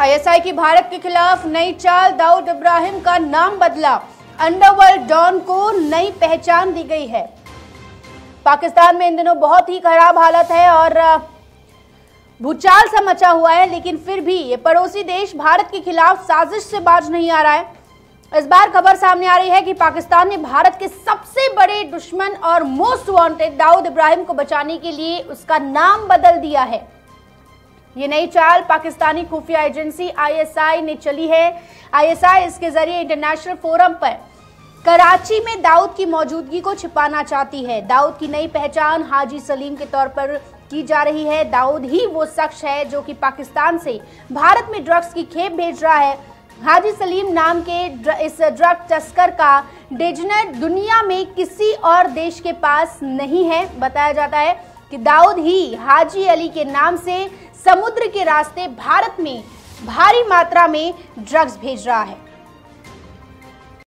ISI की भारत के खिलाफ नई चाल, दाऊद इब्राहिम का नाम बदला। अंडरवर्ल्ड डॉन को नई पहचान दी गई है। पाकिस्तान में इन दिनों बहुत ही खराब हालत है और भूचाल सा मचा हुआ है, लेकिन फिर भी ये पड़ोसी देश भारत के खिलाफ साजिश से बाज नहीं आ रहा है। इस बार खबर सामने आ रही है कि पाकिस्तान ने भारत के सबसे बड़े दुश्मन और मोस्ट वांटेड दाऊद इब्राहिम को बचाने के लिए उसका नाम बदल दिया है। ये नई चाल पाकिस्तानी खुफिया एजेंसी आईएसआई ने चली है। आईएसआई इसके ज़रिए इंटरनेशनल फोरम पर कराची में दाऊद की मौजूदगी को छिपाना चाहती है। दाऊद की नई पहचान हाजी सलीम के तौर पर की जा रही है। दाऊद ही वो शख्स है जो कि पाकिस्तान से भारत में ड्रग्स की खेप भेज रहा है। हाजी सलीम नाम के इस ड्रग तस्कर का डिजनर दुनिया में किसी और देश के पास नहीं है। बताया जाता है कि दाऊद ही हाजी अली के नाम से समुद्र के रास्ते भारत में भारी मात्रा में ड्रग्स भेज रहा है।